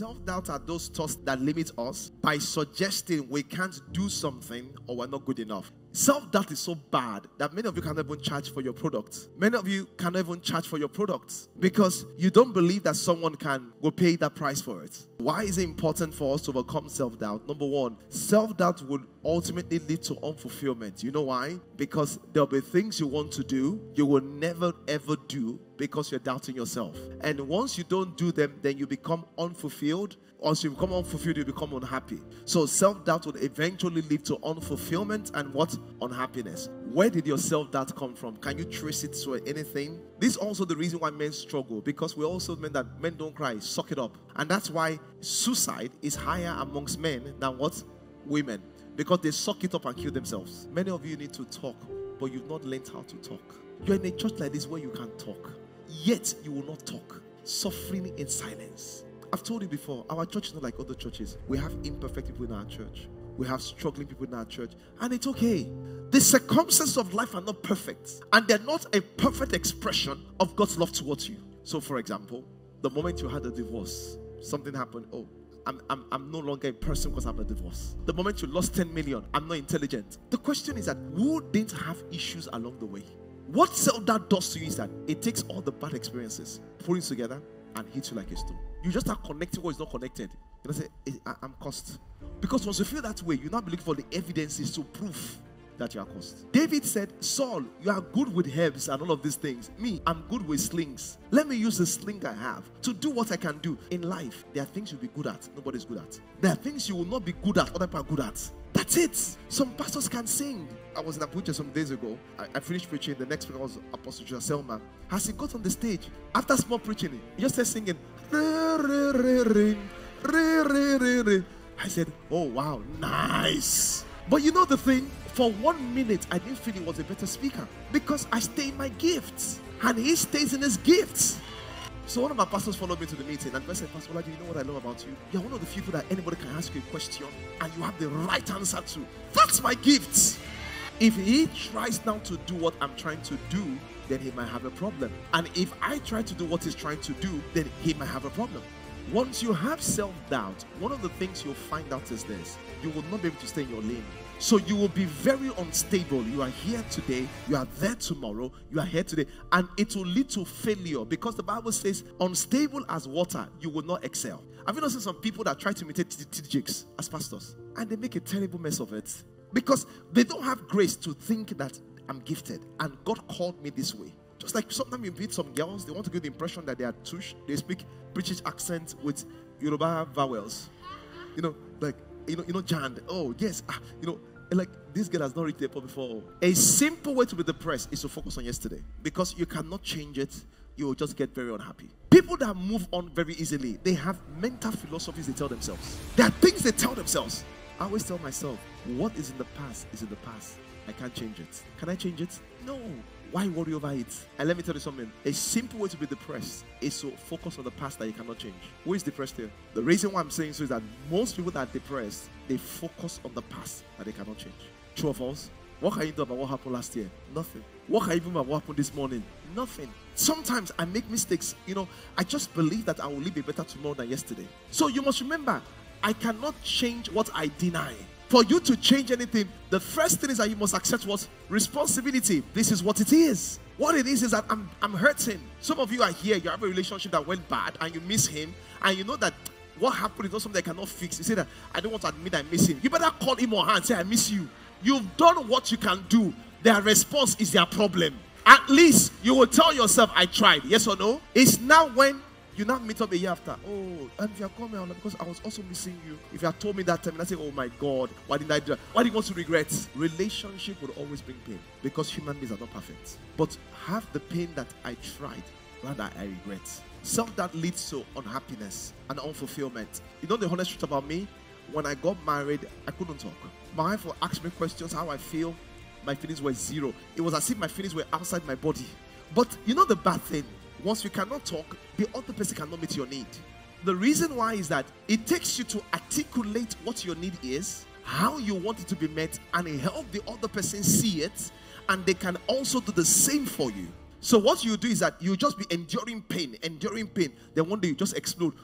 Self doubt are those thoughts that limit us by suggesting we can't do something or we're not good enough. Self doubt is so bad that many of you can't even charge for your product. Many of you can't even charge for your product because you don't believe that someone can will pay that price for it. Why is it important for us to overcome self doubt? Number one, self doubt will ultimately lead to unfulfillment. You know why? Because there'll be things you want to do you will never ever do because you're doubting yourself. And once you don't do them, then you become unfulfilled once you become unfulfilled, you become unhappy. So self doubt will eventually lead to unfulfillment and what? Unhappiness. Where did your self doubt come from? Can you trace it to anything? This is also the reason why men struggle because we also meant that men don't cry, suck it up. And that's why suicide is higher amongst men than what? Women. Because they suck it up and kill themselves. Many of you need to talk, but you've not learned how to talk. You're in a church like this where you can talk, yet you will not talk, suffering in silence. I've told you before, our church is not like other churches. We have imperfect people in our church. We have struggling people in our church. And it's okay. The circumstances of life are not perfect. And they're not a perfect expression of God's love towards you. So, for example, the moment you had a divorce, something happened. Oh, I'm, I'm, I'm no longer a person because I'm a divorce. The moment you lost 10 million, I'm not intelligent. The question is that who didn't have issues along the way? What self doubt does to you is that it takes all the bad experiences, pulling together, and hits you like a stone. You just are connecting what is not connected. You know, say, eh, I, am cursed. Because once you feel that way, you now be looking for the evidences to prove that you are cursed. David said, Saul, you are good with herbs and all of these things. Me, I'm good with slings. Let me use the sling I have to do what I can do. In life, there are things you'll be good at, nobody's good at. There are things you will not be good at, other people are good at. That's it. Some pastors can sing. I was in Abuja some days ago. I, I finished preaching. The next week was Apostle Joel Selman. As he got on the stage, after small preaching, he just started singing. I said, Oh, wow, nice. But you know the thing? For one minute, I didn't feel he was a better speaker because I stay in my gifts and he stays in his gifts. So one of my pastors followed me to the meeting and I said, Pastor Bolaji, you know what I love about you? You're one of the people that anybody can ask you a question and you have the right answer to. That's my gift. If he tries now to do what I'm trying to do, then he might have a problem. And if I try to do what he's trying to do, then he might have a problem. Once you have self doubt, one of the things you'll find out is this you will not be able to stay in your lane. So you will be very unstable. You are here today, you are there tomorrow, you are here today, and it will lead to failure because the Bible says, unstable as water, you will not excel. Have you noticed some people that try to imitate TD as pastors and they make a terrible mess of it because they don't have grace to think that I'm gifted and God called me this way. Just like sometimes you meet some girls, they want to give the impression that they are tush, they speak British accent with Yoruba vowels. You know, like you know, you know, Jan. Oh yes, ah, you know, like this girl has not reached the airport before. A simple way to be depressed is to focus on yesterday because you cannot change it. You will just get very unhappy. People that move on very easily, they have mental philosophies they tell themselves. There are things they tell themselves. I always tell myself, what is in the past is in the past. I can't change it. Can I change it? No. Why worry over it? And let me tell you something. A simple way to be depressed is to focus on the past that you cannot change. Who is depressed here? The reason why I'm saying so is that most people that are depressed, they focus on the past that they cannot change. True of us? What can you do about what happened last year? Nothing. What can you do about what happened this morning? Nothing. Sometimes I make mistakes. You know, I just believe that I will live a better tomorrow than yesterday. So you must remember, I cannot change what I deny. For you to change anything, the first thing is that you must accept what responsibility. This is what it is. What it is is that I'm, I'm hurting. Some of you are here, you have a relationship that went bad and you miss him, and you know that what happened is not something I cannot fix. You say that I don't want to admit I miss him. You better call him or her and say, I miss you. You've done what you can do. Their response is their problem. At least you will tell yourself, I tried. Yes or no? It's now when you now meet up a year after. Oh, and if you are coming on because I was also missing you. If you had told me that time, and I say, Oh my God, why didn't I do that? Why do you want to regret? Relationship will always bring pain because human beings are not perfect. But have the pain that I tried, rather I regret. Self that leads to unhappiness and unfulfillment. You know the honest truth about me? When I got married, I couldn't talk. My wife would ask me questions how I feel. My feelings were zero. It was as if my feelings were outside my body. But you know the bad thing? Once you cannot talk, the other person cannot meet your need. The reason why is that it takes you to articulate what your need is, how you want it to be met, and help the other person see it, and they can also do the same for you. So, what you do is that you just be enduring pain, enduring pain, then one day you just explode.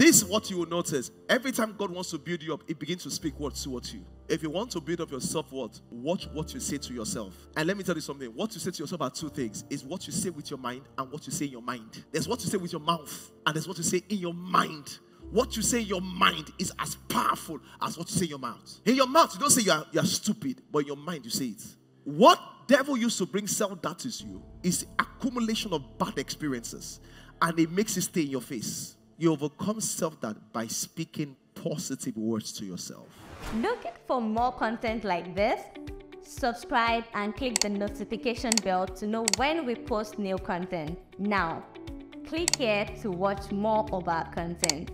This is what you will notice. Every time God wants to build you up, it begins to speak words towards you. If you want to build up your self worth, watch what you say to yourself. And let me tell you something what you say to yourself are two things is what you say with your mind and what you say in your mind. There's what you say with your mouth, and there's what you say in your mind. What you say in your mind is as powerful as what you say in your mouth. In your mouth, you don't say you are, you are stupid, but in your mind, you say it. What devil used to bring self doubt to you is accumulation of bad experiences, and it makes it stay in your face. You overcome self doubt by speaking positive words to yourself. Looking for more content like this? Subscribe and click the notification bell to know when we post new content. Now, click here to watch more of our content.